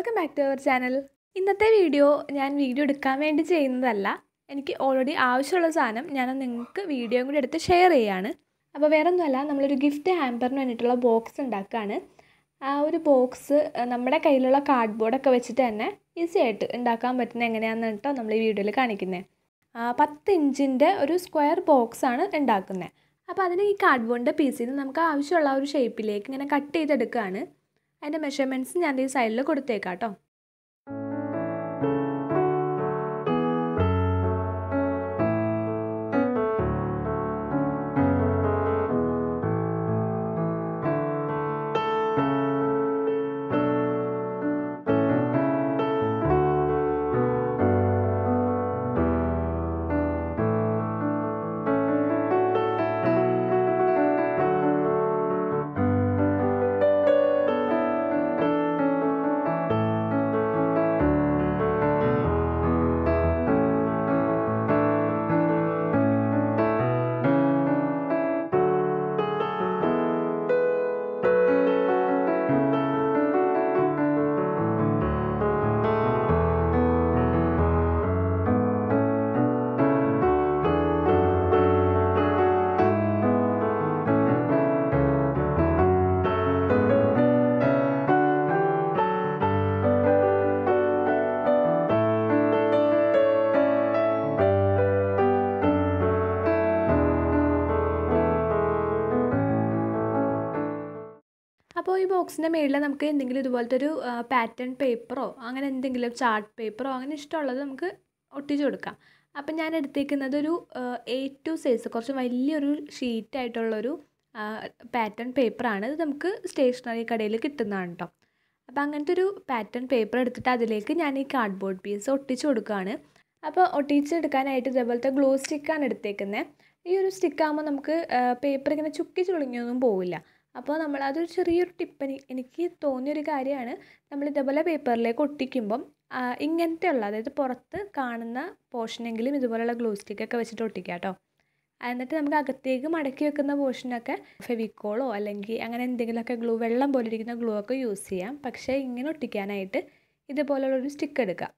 Welcome back to our channel ഇന്നത്തെ video ഞാൻ video എടുക്കാൻ വേണ്ടി ചെയ്യുന്നതല്ല. എനിക്ക് ഓൾറെഡി ആവശ്യമുള്ള സാധനം ഞാൻ നിങ്ങൾക്ക് വീഡിയോയും കൂടി എടുത്ത് ഷെയർ ചെയ്യാണ്. അപ്പോൾ വേറൊന്നുമല്ല നമ്മളൊരു ഗിഫ്റ്റ് ഹാമ്പറിന് വേണ്ടിയിട്ടുള്ള ബോക്സ് ഉണ്ടാക്കുകയാണ് ആ ഒരു ബോക്സ് നമ്മുടെ കയ്യിലുള്ള കാർഡ്ബോർഡൊക്കെ വെച്ചിട്ട് തന്നെ ഈസി ആയിട്ട് ഉണ്ടാക്കാൻ പറ്റുന്ന എങ്ങനെയാണെന്ന് കേട്ടോ നമ്മൾ ഈ വീഡിയോയിൽ കാണിക്കുന്നത് പത്ത് ഇഞ്ചിന്റെ ഒരു സ്ക്വയർ ബോക്സാണ് ഉണ്ടാക്കുന്നത് അപ്പോൾ അതിന് ഈ കാർഡ്ബോർഡിന്റെ പീസിൽ നിന്ന് നമുക്ക് ആവശ്യമുള്ള ഒരു ഷേപ്പിലേക്ക് ഇങ്ങനെ കട്ട് ചെയ്തെടുക്കുകയാണ് അതിന്റെ മെഷർമെന്റ്സ് ഞാൻ ഈ സൈഡിൽ കൊടുത്തേക്കാം കേട്ടോ ബോക്സിന്റെ മുകളിൽ നമുക്ക് എന്തെങ്കിലും ഇതുപോലത്തെ ഒരു പാറ്റേൺ പേപ്പറോ അങ്ങനെ എന്തെങ്കിലും ചാർട്ട് പേപ്പറോ അങ്ങനെ ഇഷ്ടമുള്ളത് നമുക്ക് ഒട്ടിച്ചു കൊടുക്കാം. അപ്പം ഞാൻ എടുത്തേക്കുന്നത് ഒരു എ ടു സൈസ് കുറച്ച് വലിയൊരു ഷീറ്റായിട്ടുള്ളൊരു പാറ്റേൺ പേപ്പറാണ്. ഇത് നമുക്ക് സ്റ്റേഷനറി കടയിൽ കിട്ടുന്നതാണ് കേട്ടോ അപ്പോൾ അങ്ങനത്തെ ഒരു പാറ്റേൺ പേപ്പർ എടുത്തിട്ട് അതിലേക്ക് ഞാൻ ഈ കാർഡ്ബോർഡ് പീസ് ഒട്ടിച്ചു കൊടുക്കുകയാണ്. അപ്പോൾ ഒട്ടിച്ചെടുക്കാനായിട്ട് ഇതേപോലത്തെ ഗ്ലോ സ്റ്റിക്കാണ് എടുത്തേക്കുന്നത്. ഈ ഒരു സ്റ്റിക്കാകുമ്പോൾ നമുക്ക് പേപ്പർ ഇങ്ങനെ ചുക്കി ചുളിഞ്ഞൊന്നും പോവില്ല. അപ്പോൾ നമ്മൾ അതൊരു ചെറിയൊരു ടിപ്പ് എനിക്ക് തോന്നിയൊരു കാര്യമാണ്. നമ്മൾ ഇതേപോലെ പേപ്പറിലേക്ക് ഒട്ടിക്കുമ്പം ഇങ്ങനത്തെ ഉള്ള അതായത് പുറത്ത് കാണുന്ന പോർഷനെങ്കിലും ഇതുപോലെയുള്ള ഗ്ലൂ സ്റ്റിക്കൊക്കെ വെച്ചിട്ട് ഒട്ടിക്കുക കേട്ടോ. എന്നിട്ട് നമുക്ക് അകത്തേക്ക് മടക്കി വെക്കുന്ന പോർഷനൊക്കെ ഫെവിക്കോളോ അല്ലെങ്കിൽ അങ്ങനെ എന്തെങ്കിലുമൊക്കെ ഗ്ലൂ വെള്ളം പോലെ ഇരിക്കുന്ന ഗ്ലൂ ഒക്കെ യൂസ് ചെയ്യാം. പക്ഷേ ഇങ്ങനെ ഒട്ടിക്കാനായിട്ട് ഇതുപോലുള്ളൊരു സ്റ്റിക്ക് എടുക്കുക.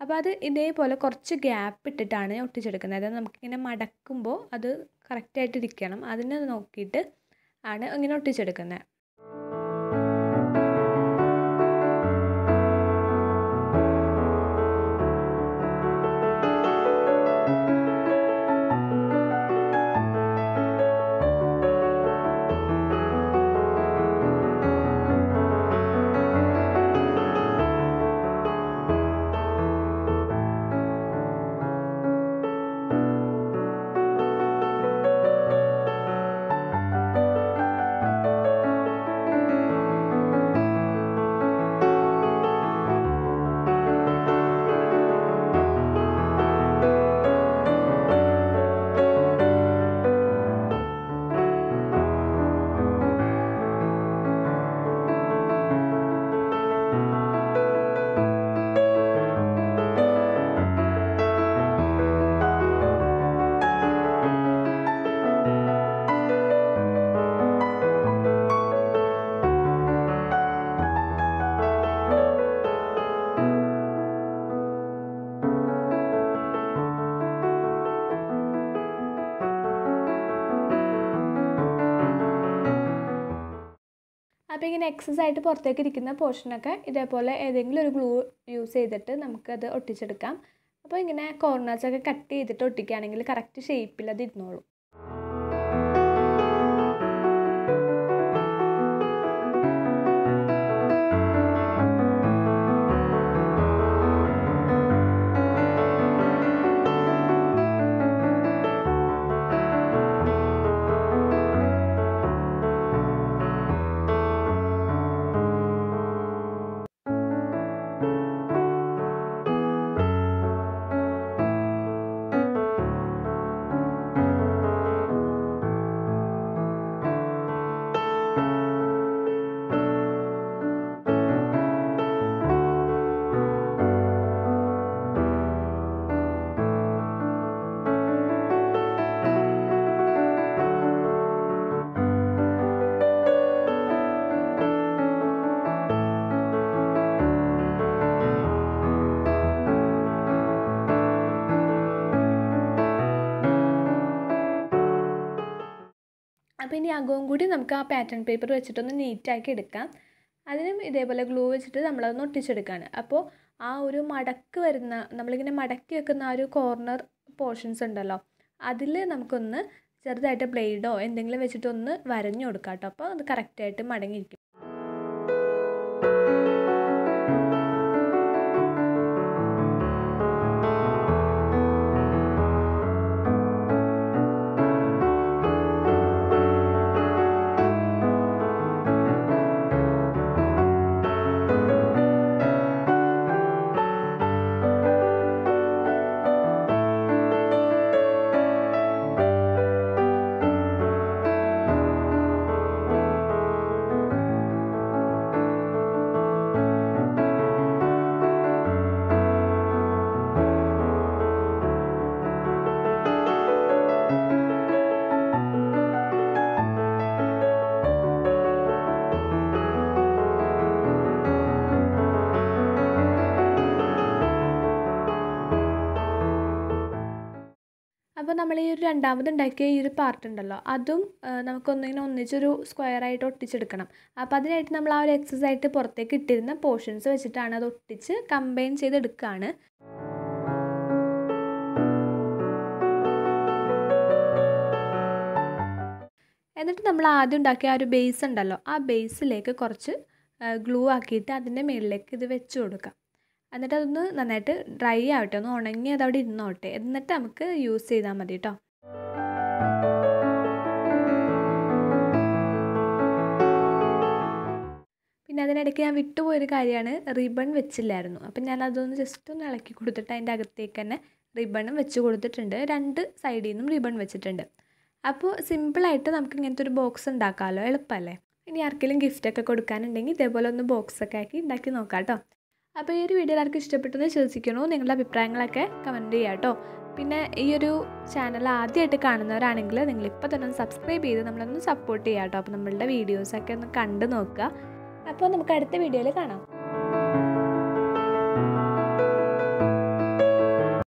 അപ്പോൾ അത് ഇതേപോലെ കുറച്ച് ഗ്യാപ്പ് ഇട്ടിട്ടാണ് ഒട്ടിച്ചെടുക്കുന്നത്. അതായത് നമുക്കിങ്ങനെ മടക്കുമ്പോൾ അത് കറക്റ്റായിട്ട് ഇരിക്കണം. അതിനെ നോക്കിയിട്ട് ആണ് ഇങ്ങനെ ഒട്ടിച്ചെടുക്കുന്നത് അപ്പോൾ ഇങ്ങനെ എക്സസ് ആയിട്ട് പുറത്തേക്ക് ഇരിക്കുന്ന പോർഷനൊക്കെ ഇതേപോലെ ഏതെങ്കിലും ഒരു ഗ്ലൂ യൂസ് ചെയ്തിട്ട് നമുക്കത് ഒട്ടിച്ചെടുക്കാം. അപ്പോൾ ഇങ്ങനെ കോർണേഴ്സൊക്കെ കട്ട് ചെയ്തിട്ട് ഒട്ടിക്കുകയാണെങ്കിൽ കറക്റ്റ് ഷേപ്പിൽ അത് ഇരുന്നോളും. അപ്പോൾ ഇനി അകവും കൂടി നമുക്ക് ആ പാറ്റേൺ പേപ്പർ വെച്ചിട്ടൊന്ന് നീറ്റാക്കി എടുക്കാം. അതിനും ഇതേപോലെ ഗ്ലൂ വെച്ചിട്ട് നമ്മളതൊന്ന് ഒട്ടിച്ചെടുക്കുകയാണ് അപ്പോൾ ആ ഒരു മടക്ക് വരുന്ന നമ്മളിങ്ങനെ മടക്കി വെക്കുന്ന ആ ഒരു കോർണർ പോർഷൻസ് ഉണ്ടല്ലോ അതിൽ നമുക്കൊന്ന് ചെറുതായിട്ട് ബ്ലേഡോ എന്തെങ്കിലും വെച്ചിട്ടൊന്ന് വരഞ്ഞു കൊടുക്കാം കേട്ടോ അപ്പോൾ അത് കറക്റ്റായിട്ട് മടങ്ങിയിരിക്കും. അപ്പോൾ നമ്മൾ ഈ ഒരു രണ്ടാമത് ഉണ്ടാക്കിയ ഈ ഒരു പാർട്ട് ഉണ്ടല്ലോ അതും നമുക്കൊന്നിങ്ങനെ ഒന്നിച്ചൊരു സ്ക്വയർ ആയിട്ട് ഒട്ടിച്ചെടുക്കണം. അപ്പോൾ അതിനായിട്ട് നമ്മൾ ആ ഒരു എക്സസൈസ് ആയിട്ട് പുറത്തേക്ക് ഇട്ടിരുന്ന പോർഷൻസ് വെച്ചിട്ടാണ് അത് ഒട്ടിച്ച് കമ്പൈൻ ചെയ്തെടുക്കുകയാണ് എന്നിട്ട് നമ്മൾ ആദ്യം ഉണ്ടാക്കിയ ആ ഒരു ബേസ് ഉണ്ടല്ലോ ആ ബേസിലേക്ക് കുറച്ച് ഗ്ലൂ ആക്കിയിട്ട് അതിന്റെ മുകളിലേക്ക് ഇത് വെച്ച് കൊടുക്കാം എന്നിട്ട് അതൊന്ന് നന്നായിട്ട് ഡ്രൈ ആവട്ടെ ഒന്ന് ഉണങ്ങി അത് അവിടെ ഇരുന്നോട്ടെ. എന്നിട്ട് നമുക്ക് യൂസ് ചെയ്താൽ മതി കേട്ടോ പിന്നെ അതിനിടയ്ക്ക് ഞാൻ വിട്ടുപോയൊരു കാര്യമാണ് റിബൺ വെച്ചില്ലായിരുന്നു. അപ്പം ഞാൻ അതൊന്ന് ജസ്റ്റ് ഒന്ന് ഇളക്കി കൊടുത്തിട്ട് അതിന്റെ അകത്തേക്ക് തന്നെ റിബണും വെച്ച് കൊടുത്തിട്ടുണ്ട്. രണ്ട് സൈഡിൽ നിന്നും റിബൺ വെച്ചിട്ടുണ്ട്. അപ്പോൾ സിമ്പിളായിട്ട് നമുക്ക് ഇങ്ങനത്തെ ഒരു ബോക്സ് ഉണ്ടാക്കാമല്ലോ എളുപ്പമല്ലേ ഇനി ആർക്കെങ്കിലും ഗിഫ്റ്റൊക്കെ കൊടുക്കാനുണ്ടെങ്കിൽ ഇതേപോലെ ഒന്ന് ബോക്സൊക്കെ ആക്കി ഉണ്ടാക്കി നോക്കാം കേട്ടോ അപ്പോൾ ഈ ഒരു വീഡിയോ എല്ലാവർക്കും ഇഷ്ടപ്പെട്ടെന്ന് വിശ്വസിക്കുന്നു. നിങ്ങളുടെ അഭിപ്രായങ്ങളൊക്കെ കമന്റ് ചെയ്യാം കേട്ടോ. പിന്നെ ഈ ഒരു ചാനൽ ആദ്യമായിട്ട് കാണുന്നവരാണെങ്കിൽ നിങ്ങൾ ഇപ്പോൾ തന്നെ ഒന്ന് സബ്സ്ക്രൈബ് ചെയ്ത് നമ്മളൊന്ന് സപ്പോർട്ട് ചെയ്യാം കേട്ടോ. അപ്പോൾ നമ്മളുടെ വീഡിയോസൊക്കെ ഒന്ന് കണ്ടു നോക്കുക. അപ്പോൾ നമുക്ക് അടുത്ത വീഡിയോയിൽ കാണാം.